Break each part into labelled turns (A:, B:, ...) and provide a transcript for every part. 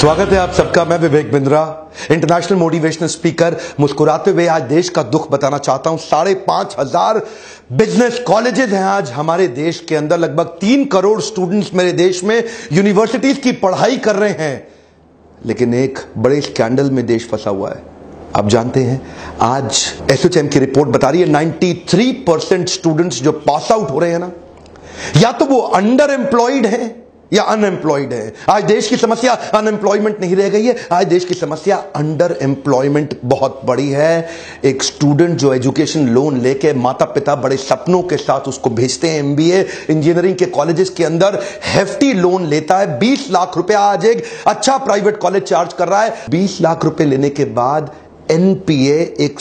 A: स्वागत है आप सबका, मैं Vivek Bindra international motivational speaker मुस्कुराते हुए आज देश का दुख बताना चाहता हूँ। साढ़े पाँच हज़ार बिज़नेस कॉलेजेस हैं आज हमारे देश के अंदर। लगभग तीन करोड़ स्टूडेंट्स मेरे देश में यूनिवर्सिटीज की पढ़ाई कर रहे हैं। लेकिन एक बड़े स्कैंडल में देश फंसा हुआ है। आप जानते हैं, आज एसोचएम की रिपोर्ट बता रही है 93 परसेंट स्टूडेंट्स जो पास आउट हो रहे हैं ना, या तो वो अंडर एम्प्लॉयड हैं या अनएम्प्लॉयड है। आज देश की समस्या अनएम्प्लॉयमेंट नहीं रह गई है। आज देश की समस्या अंडर एम्प्लॉयमेंट बहुत बड़ी है। एक स्टूडेंट जो एजुकेशन लोन लेके माता पिता बड़े सपनों के साथ उसको भेजते हैं एमबीए इंजीनियरिंग के कॉलेजेस के अंदर हेफ्टी लोन लेता है। 20 लाख रुपया आज एक अच्छा प्राइवेट कॉलेज चार्ज कर रहा है। 20 लाख रुपए लेने के बाद एनपीए एक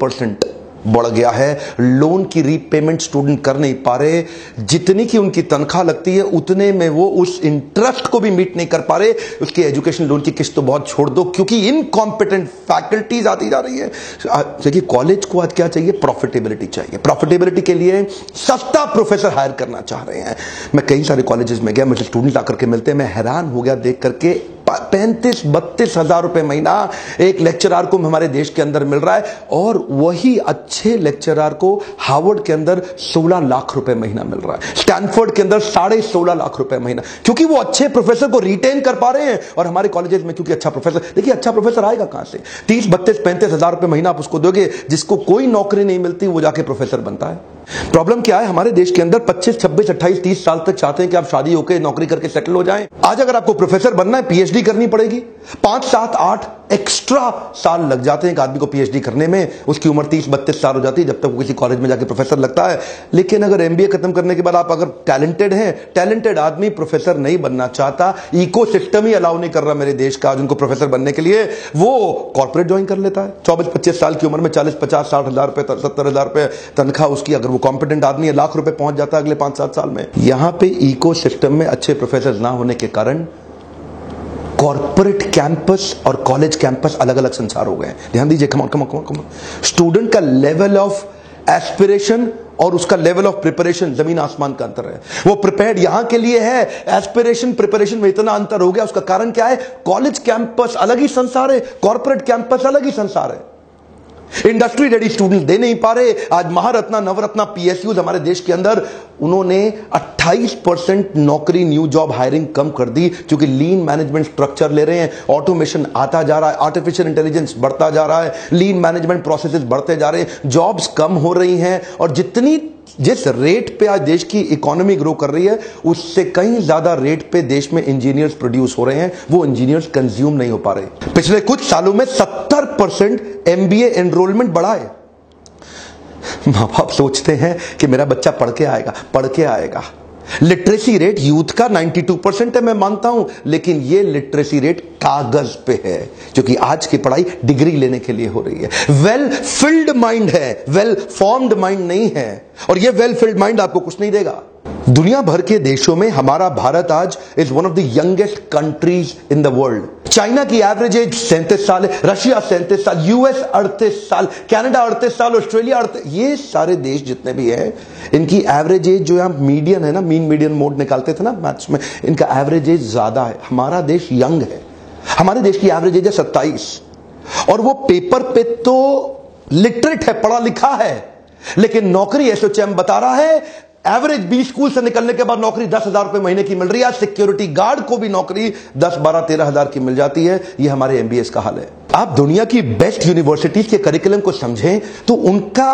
A: परसेंट बढ़ गया है। लोन की रीपेमेंट स्टूडेंट कर नहीं पा रहे। जितनी की उनकी तनख्वाह लगती है, उतने में वो उस इंटरेस्ट को भी मीट नहीं कर पा रहे। उसकी एजुकेशन लोन की किस्त तो बहुत छोड़ दो, क्योंकि इनकॉम्पिटेंट फैकल्टीज आती जा रही है। देखिए कॉलेज को आज क्या चाहिए? प्रॉफिटेबिलिटी चाहिए। प्रॉफिटेबिलिटी के लिए सस्ता प्रोफेसर हायर करना चाह रहे हैं। मैं कई सारे कॉलेजेस में गया, मुझे स्टूडेंट आकर के मिलते हैं। मैं हैरान हो गया देख करके। पैंतीस, बत्तीस हज़ार रुपए महीना एक लेक्चरार को हमारे देश के अंदर मिल रहा है और वही अच्छे लेक्चरार को हार्वर्ड के अंदर 16 लाख रुपए महीना मिल रहा है। स्टैनफोर्ड के अंदर साढ़े सोलह लाख रुपए महीना। क्योंकि वो अच्छे प्रोफेसर को रिटेन कर पा रहे हैं और हमारे कॉलेजेस में क्योंकि अच्छा प्रोफेसर देखिए अच्छा प्रोफेसर आएगा कहाँ से? तीस, बत्तीस, पैंतीस हज़ार रुपए महीना आप उसको दोगे, जिसको कोई नौकरी नहीं मिलती, वो जाके प्रोफेसर बनता है। प्रॉब्लम क्या है? हमारे देश के अंदर 25, 26, 28, 30 साल तक चाहते हैं कि आप शादी होकर नौकरी करके सेटल हो जाएँ। आज अगर आपको प्रोफेसर बनना है पीएचडी करनी पड़ेगी। पाँच सात आठ एक्स्ट्रा साल लग जाते हैं एक आदमी को पीएचडी करने में। उसकी उम्र तीस बत्तीस साल हो जाती है जब तक वो किसी कॉलेज में जाके प्रोफेसर लगता है। लेकिन अगर एमबीए खत्म करने के बाद आप अगर टैलेंटेड हैं टैलेंटेड आदमी प्रोफेसर नहीं बनना चाहता इको ही अलाउ नहीं कर रहा मेरे देश का आज उनको प्रोफेसर बनने के लिए, वो कॉर्पोरेट ज्वाइन कर लेता है। चौबीस पच्चीस साल की उम्र में चालीस पचास साठ हज़ार रुपए सत्तर हज़ार रुपए तनख्वाह उसकी अगर वो कॉम्पिटेंट आदमी है, लाख रुपए पहुँच जाता है अगले पाँच सात साल में। यहाँ पर इको में अच्छे प्रोफेसर ना होने के कारण कॉर्पोरेट कैंपस और कॉलेज कैंपस अलग अलग संसार हो गए ध्यान दीजिए कम कम कम कम स्टूडेंट का लेवल ऑफ़ एस्पिरेशन और उसका लेवल ऑफ़ प्रिपरेशन ज़मीन आसमान का अंतर है। वो प्रिपेयर्ड यहाँ के लिए है एस्पिरेशन प्रिपरेशन में इतना अंतर हो गया, उसका कारण क्या है? कॉलेज कैंपस अलग ही संसार है कॉर्पोरेट कैंपस अलग ही संसार है। इंडस्ट्री रेडी स्टूडेंट दे नहीं पा रहे। आज महारत्ना, नवरत्ना पीएसयू हमारे देश के अंदर, उन्होंने 28 परसेंट नौकरी न्यू जॉब हायरिंग कम कर दी, क्योंकि लीन मैनेजमेंट स्ट्रक्चर ले रहे हैं। ऑटोमेशन आता जा रहा है आर्टिफिशियल इंटेलिजेंस बढ़ता जा रहा है लीन मैनेजमेंट प्रोसेसेस बढ़ते जा रहे हैं जॉब्स कम हो रही हैं, और जितनी जिस रेट पे आज देश की इकोनॉमी ग्रो कर रही है, उससे कहीं ज़्यादा रेट पे देश में इंजीनियर्स प्रोड्यूस हो रहे हैं। वो इंजीनियर्स कंज्यूम नहीं हो पा रहे। पिछले कुछ सालों में 70 परसेंट एमबीए एनरोलमेंट बढ़ा है। माँ बाप सोचते हैं कि मेरा बच्चा पढ़ के आएगा, पढ़ के आएगा। लिटरेसी रेट यूथ का 92 परसेंट है, मैं मानता हूँ। लेकिन ये लिटरेसी रेट कागज़ पे है क्योंकि आज की पढ़ाई डिग्री लेने के लिए हो रही है। वेल फिल्ड माइंड है वेल फॉर्म्ड माइंड नहीं है। और ये वेल फिल्ड माइंड आपको कुछ नहीं देगा। दुनिया भर के देशों में हमारा भारत आज is one of the youngest countries in the world China की एवरेज एज सैंतीस साल है, रशिया सैंतीस साल यूएस अड़तीस साल कनाडा अड़तीस साल ऑस्ट्रेलिया अड़तीस, ये सारे देश जितने भी हैं, इनकी एवरेज एज जो यहाँ मीडियन है ना मीन मीडियन मोड निकालते थे ना मैथ्स में, इनका एवरेज एज ज़्यादा है। हमारा देश यंग है। हमारे देश की एवरेज एज है सत्ताईस। और वो पेपर पे तो लिटरेट है, पढ़ा लिखा है, लेकिन नौकरी एसोचैम बता रहा है एवरेज बी स्कूल से निकलने के बाद नौकरी दस हज़ार रुपए महीने की मिल रही है। सिक्योरिटी गार्ड को भी नौकरी दस, बारह, तेरह हज़ार की मिल जाती है। ये हमारे एमबीएस का हाल है। आप दुनिया की बेस्ट यूनिवर्सिटीज के करिकुलम को समझें तो उनका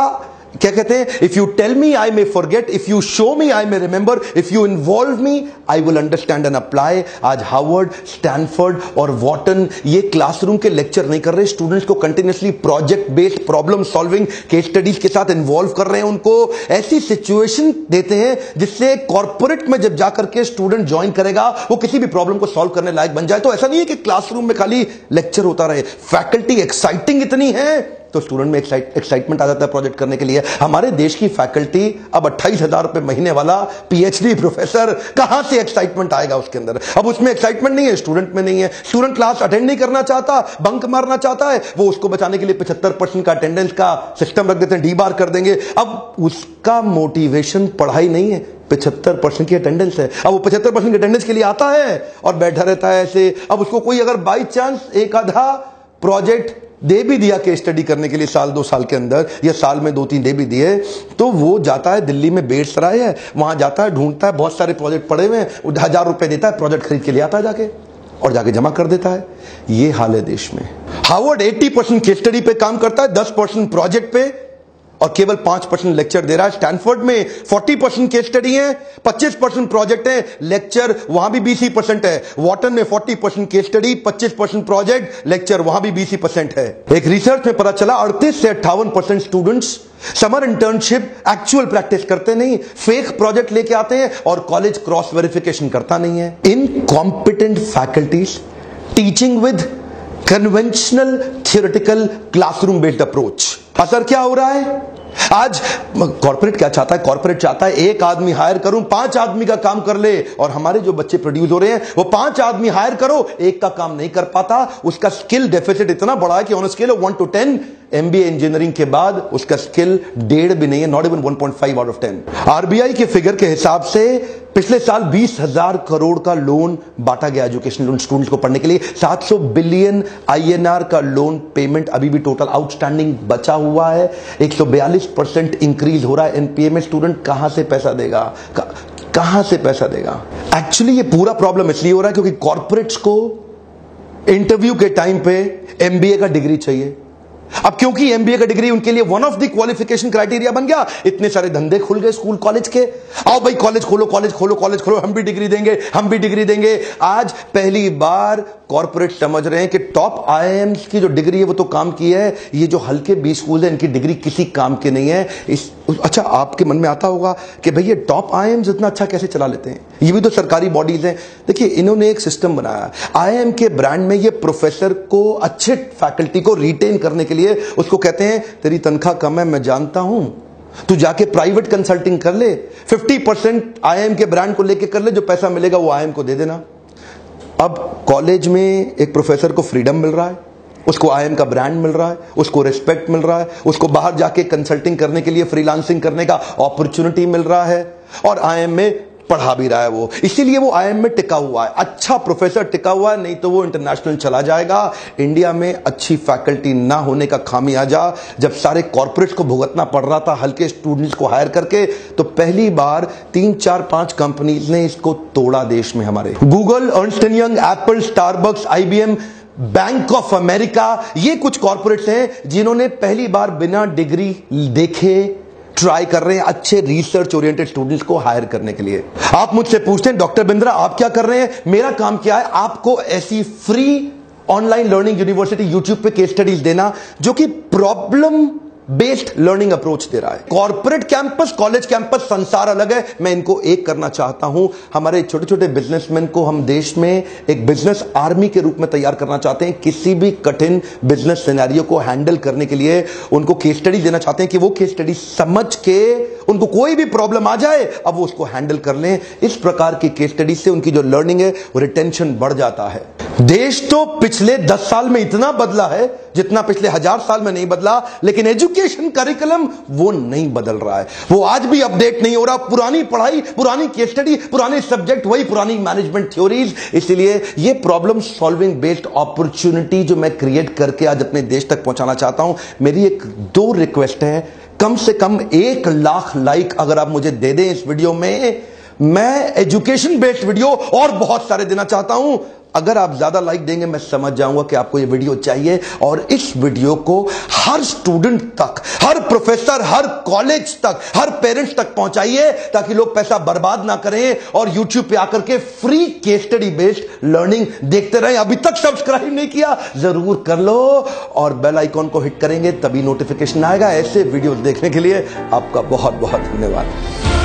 A: क्या कहते हैं? If you tell me I may forget if you show me I may remember if you involve me I will understand and apply आज हार्वर्ड स्टैनफर्ड और वॉटन ये क्लासरूम के लेक्चर नहीं कर रहे. स्टूडेंट्स को continuously project based problem solving case studies के साथ इन्वॉल्व कर रहे हैं उनको. ऐसी सिचुएशन देते हैं जिससे कॉर्पोरेट में जब जाकर के स्टूडेंट ज्वाइन करेगा, वो किसी भी प्रॉब्लम को सॉल्व करने लायक बन जाए. तो ऐसा नहीं है कि क्लासरूम में खाली लेक्चर होता रहे. फैकल्टी एक्साइटिंग इतनी है. तो स्टूडेंट में एक्साइटमेंट आ जाता है प्रोजेक्ट करने के लिए। हमारे देश की फैकल्टी अब अट्ठाईस हज़ार रुपए महीने वाला पीएचडी प्रोफेसर कहाँ से एक्साइटमेंट आएगा उसके अंदर? अब उसमें एक्साइटमेंट नहीं है स्टूडेंट में नहीं है। स्टूडेंट क्लास अटेंड नहीं करना चाहता बंक मारना चाहता है, वो उसको बचाने के लिए पचहत्तर परसेंट का अटेंडेंस का सिस्टम रख देते हैं डी बार कर देंगे। अब उसका मोटिवेशन पढ़ाई नहीं है पिछहत्तर परसेंट की अटेंडेंस है। अब वो पचहत्तर परसेंट की अटेंडेंस के लिए आता है और बैठा रहता है ऐसे। अब उसको कोई अगर बाई चांस एक आधा प्रोजेक्ट दे भी दिया केस स्टडी करने के लिए साल, दो साल के अंदर, या साल में दो तीन दे भी दिए तो वो जाता है दिल्ली में बेट सराय है, वहाँ जाता है, ढूंढता है, बहुत सारे प्रोजेक्ट पड़े हुए हैं हज़ार रुपए देता है प्रोजेक्ट खरीद के लिए आता है जाके, और जाके जमा कर देता है। ये हाल है देश में। हार्वर्ड 80 परसेंट केस स्टडी पे काम करता है 10 परसेंट प्रोजेक्ट पे और केवल पाँच परसेंट लेक्चर दे रहा है। स्टैनफोर्ड में फोर्टी परसेंट केस स्टडी है, पच्चीस परसेंट प्रोजेक्ट है, लेक्चर वहाँ भी बीसी परसेंट है। वॉटन में फोर्टी परसेंट केस स्टडी, पच्चीस परसेंट प्रोजेक्ट, लेक्चर वहाँ भी बीसी परसेंट है। एक रिसर्च में पता चला, अड़तीस से अट्ठावन percent students summer internship actual practice करते नहीं फेक प्रोजेक्ट लेके आते हैं और कॉलेज क्रॉस वेरिफिकेशन करता नहीं है। Incompetent faculties teaching with conventional theoretical classroom based approach असर क्या हो रहा है? आज कॉर्पोरेट क्या चाहता है? कॉर्पोरेट चाहता है एक आदमी हायर करूँ, पाँच आदमी का काम कर ले और हमारे जो बच्चे प्रोड्यूस हो रहे हैं, वो पाँच आदमी हायर करो, एक का काम नहीं कर पाता, उसका स्किल डेफिसिट इतना बड़ा है कि on scale of one two ten MBA engineering के बाद उसका स्किल डेढ़ भी नहीं है not even 1.5 out of 10 RBI के फिगर के हिसाब से पिछले साल बीस हज़ार करोड़ का लोन बांटा गया एजुकेशन लोन स्टूडेंट्स को पढ़ने के लिए। 700 बिलियन आईएनआर का लोन पेमेंट अभी भी टोटल आउटस्टैंडिंग बचा हुआ है। 142 परसेंट इंक्रीज हो रहा है। एनपीए में स्टूडेंट कहाँ से पैसा देगा? कहाँ से पैसा देगा? एक्चुअली ये पूरा प्रॉब्लम इसलिए हो रहा है क्योंकि कॉर्पोरेट्स को इंटरव्यू के टाइम पे एमबीए का डिग्री चाहिए। अब क्योंकि एमबीए का डिग्री उनके लिए one of the qualification criteria बन गया, इतने सारे धंधे खुल गए स्कूल कॉलेज के। आओ भाई कॉलेज खोलो कॉलेज खोलो कॉलेज खोलो, हम भी डिग्री देंगे, हम भी डिग्री देंगे। आज पहली बार कॉर्पोरेट समझ रहे हैं कि टॉप आई की जो डिग्री है, वो तो काम की है। ये जो हल्के बी स्कूल है, इनकी डिग्री किसी काम की नहीं है। इस अच्छा आपके मन में आता होगा कि भाई ये टॉप आईएम्स इतना अच्छा कैसे चला लेते हैं? ये भी तो सरकारी बॉडीज हैं। देखिए, इन्होंने एक सिस्टम बनाया। आईआईएम के ब्रांड में ये प्रोफेसर को अच्छे फैकल्टी को रिटेन करने के लिए उसको कहते हैं, तेरी तनख्वाह कम है, मैं जानता हूँ। तू जाके प्राइवेट कंसल्टिंग कर ले। 50 परसेंट आईएम के ब्रांड को लेके कर ले, जो पैसा मिलेगा वो आईएम को दे देना। अब कॉलेज में एक प्रोफेसर को फ्रीडम मिल रहा है। उसको आईएम का ब्रांड मिल रहा है, उसको रिस्पेक्ट मिल रहा है, उसको बाहर जाके कंसल्टिंग करने के लिए फ्रीलांसिंग करने का अपॉर्चुनिटी मिल रहा है और आईएम में पढ़ा भी रहा है वो। इसीलिए वो आईएम में टिका हुआ है। अच्छा प्रोफेसर टिका हुआ है, नहीं तो वो इंटरनेशनल चला जाएगा। इंडिया में अच्छी फैकल्टी ना होने का खामियाजा जब सारे कॉर्पोरेट्स को भुगतना पड़ रहा था, हल्के स्टूडेंट्स को हायर करके तो पहली बार तीन, चार, पाँच कंपनीज़ ने इसको तोड़ा देश में हमारे। Google Ernst Apple Starbucks IBM bank of America ये कुछ कॉरपोरेट्स हैं जिन्होंने पहली बार बिना डिग्री देखे ट्राई कर रहे हैं अच्छे रिसर्च ओरिएंटेड स्टूडेंट्स को हायर करने के लिए। आप मुझसे पूछते हैं डॉक्टर बिंद्रा, आप क्या कर रहे हैं? मेरा काम क्या है? आपको ऐसी free online learning university YouTube पे केस स्टडीज़ देना, जो कि प्रॉब्लम बेस्ड लर्निंग अप्रोच दे रहा है। कॉर्पोरेट कैंपस कॉलेज कैंपस संसार अलग है। मैं इनको एक करना चाहता हूँ। हमारे छोटे छोटे बिजनेसमैन को हम देश में एक बिज़नेस आर्मी के रूप में तैयार करना चाहते हैं। किसी भी कठिन बिज़नेस सिनेरियो को हैंडल करने के लिए उनको केस स्टडी देना चाहते हैं कि वो केस स्टडी समझ के उनको कोई भी प्रॉब्लम आ जाए, अब वो उसको हैंडल कर लें। इस प्रकार की केस स्टडी से उनकी जो लर्निंग है, वो रिटेंशन बढ़ जाता है। देश तो पिछले दस साल में इतना बदला है जितना पिछले हज़ार साल में नहीं बदला, लेकिन एजुकेशन करिकुलम वो नहीं बदल रहा है। वो आज भी अपडेट नहीं हो रहा। पुरानी पढ़ाई, पुरानी केस स्टडी पुराने सब्जेक्ट वही पुरानी मैनेजमेंट थ्योरीज इसलिए ये प्रॉब्लम सॉल्विंग बेस्ड अपॉर्चुनिटी जो मैं क्रिएट करके आज अपने देश तक पहुंचाना चाहता हूँ, मेरी एक दो रिक्वेस्ट है। कम से कम एक लाख लाइक अगर आप मुझे दे दें इस वीडियो में, मैं एजुकेशन बेस्ड वीडियो और बहुत सारे देना चाहता हूँ। अगर आप ज़्यादा लाइक देंगे, मैं समझ जाऊँगा कि आपको ये वीडियो चाहिए। और इस वीडियो को हर स्टूडेंट तक, हर प्रोफेसर हर कॉलेज तक, हर पेरेंट्स तक पहुंचाइए, ताकि लोग पैसा बर्बाद ना करें और यूट्यूब पे आकर के free case study based learning देखते रहे। अभी तक सब्सक्राइब नहीं किया, ज़रूर कर लो। और बेल आइकॉन को हिट करेंगे, तभी नोटिफिकेशन आएगा। ऐसे वीडियो देखने के लिए आपका बहुत बहुत धन्यवाद।